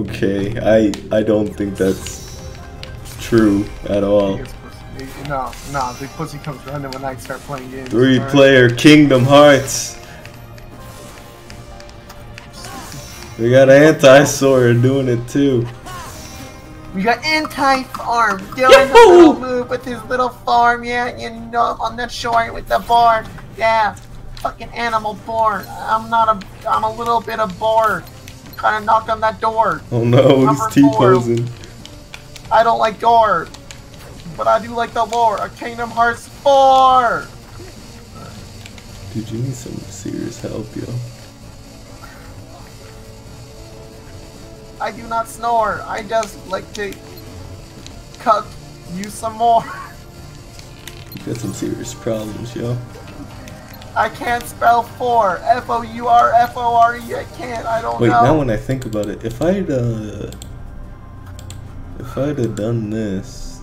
Okay, I I don't think that's true at all. He gets pussy. No, no, the pussy comes running when I start playing games. Three alright? player Kingdom Hearts. We got Anti-Sora doing it too. We got Anti-Form doing the little move with his little farm, yeah, you know, on the shore with the board. Yeah, fucking animal board. I'm not a, I'm a little bit of bored. Kind of knocked on that door. Oh no, Number he's T-posing. I don't like gore, but I do like the lore of Kingdom Hearts 4. Dude, you need some serious help, yo. I do not snore. I just like to cut you some more. You got some serious problems, yo. I can't spell four. F O U R F O R E. I can't. I don't Wait, know. now when I think about it, if I'd uh, if I'd have done this,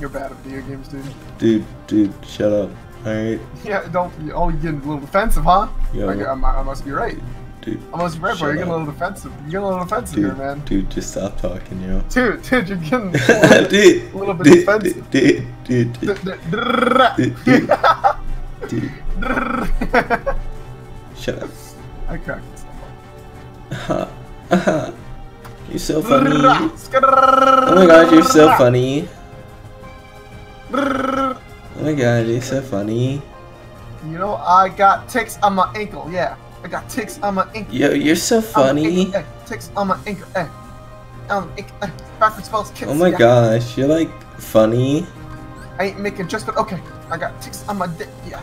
You're bad at video games, dude. dude, dude, shut up. All right, Yeah, don't. Oh, you're getting a little defensive, huh? Yeah. I, I, I must be right. dude, I must be right, bro. You're getting a little defensive. You're getting a little defensive here, man. dude, just stop talking, yo. Dude, dude, you're getting a little bit, dude, a little bit dude, defensive. dude, dude, shut up. I cracked this. you're so funny. Oh my god, you're so funny. Oh my god, you're so funny. You know, I got ticks on my ankle. Yeah, I got ticks on my ankle. Yo, you're so funny. ankle, eh, ticks on my ankle. Eh. Ankle. Eh. Backwards spells kicks. Oh my yeah. gosh, you're like funny. I ain't making just, but okay. I got ticks on my dick. Yeah.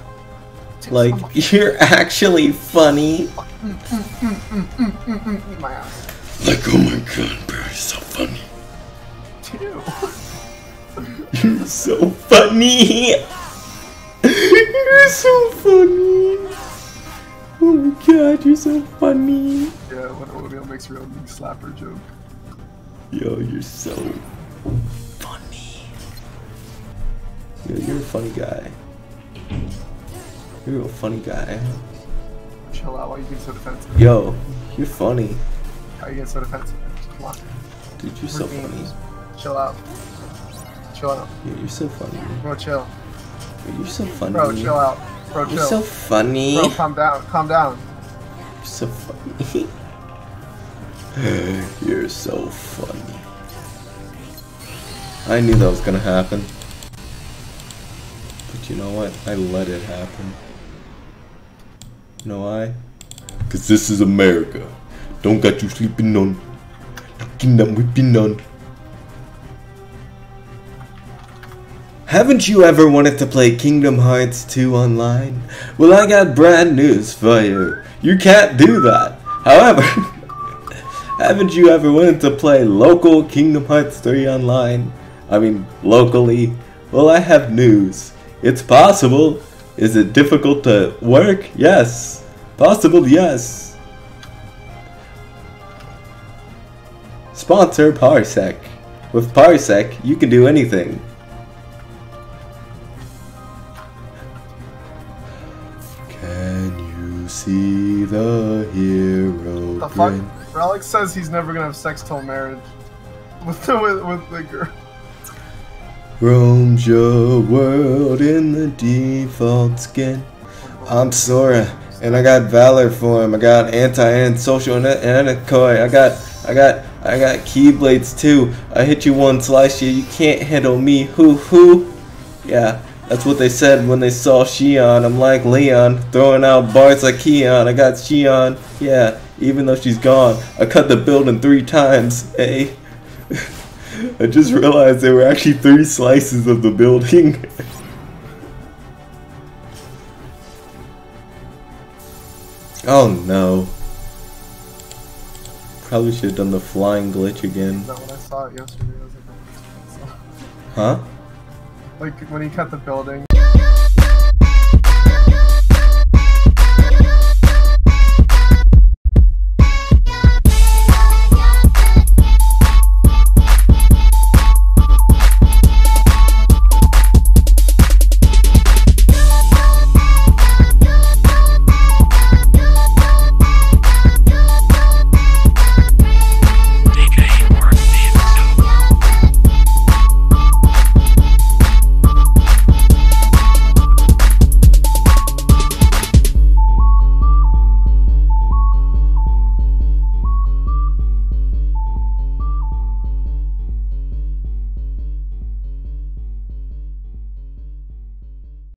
Ticks Like, my, you're actually funny. Mm mm mm, mm, mm, mm, my ass. Like, oh my god, bro, you're so funny. Ew. You're so funny. You're so funny. Oh my god, you're so funny. Yeah, when Odell makes real slapper joke. Yo, you're so. Yo, you're a funny guy. You're a funny guy. Chill out. Why are you getting so defensive? Yo, you're funny. Why you getting so defensive? Come on. Dude, you're so We're funny. Chill out. Chill out. Yo, you're so funny. Bro, chill. Yo, you're so funny. Bro, chill out. Bro, You're chill. so funny. Bro, calm down. Calm down. You're so funny. You're so funny. I knew that was gonna happen. You know what? I let it happen. You know why? Cause this is America. Don't got you sleeping on. Looking up whipping on. Haven't you ever wanted to play Kingdom Hearts 2 online? Well, I got brand news for you. You can't do that. However, haven't you ever wanted to play local Kingdom Hearts 3 online? I mean, locally? Well, I have news. It's possible. Is it difficult to work? Yes. Possible, yes. Sponsor Parsec. With Parsec, you can do anything. Can you see the hero? The fuck? grin? Relic says he's never gonna have sex till marriage. With the, with, with the girl. Roams your world in the default skin. I'm Sora, and I got Valor form. I got anti and social and Anakoi. I got, I got, I got Keyblades too. I hit you one slice you, you can't handle me. Hoo hoo. Yeah, that's what they said when they saw Xion. I'm like Leon, throwing out bars like Keon. I got Xion. Yeah, even though she's gone, I cut the building three times. Hey. Eh? I just realized there were actually three slices of the building. oh no. Probably should have done the flying glitch again. No, when I saw it yesterday, I was like, oh, Huh? like when he cut the building.